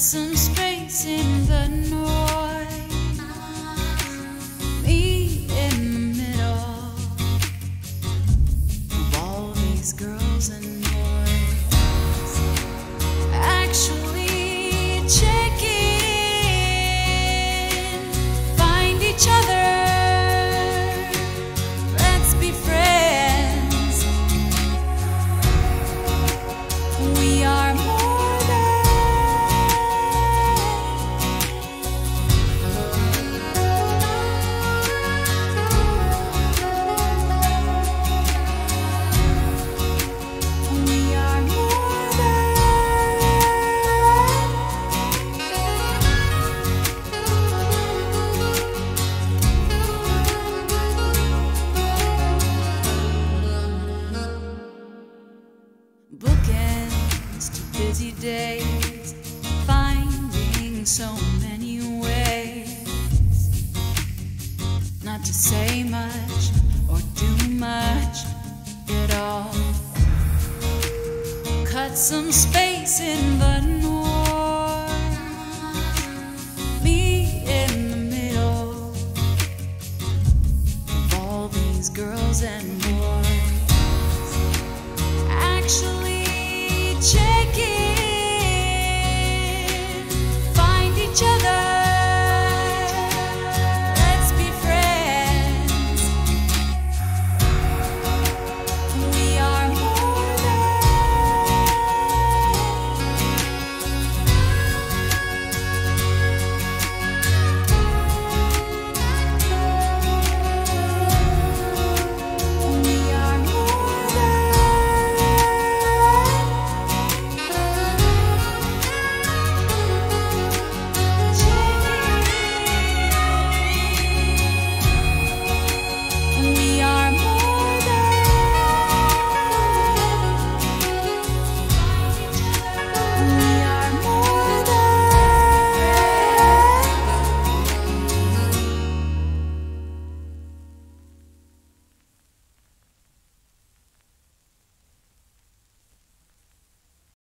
some space in the noise. busy days, finding so many ways not to say much or do much at all. Cut some space in the north, me in the middle of all these girls and boys. Actually, change.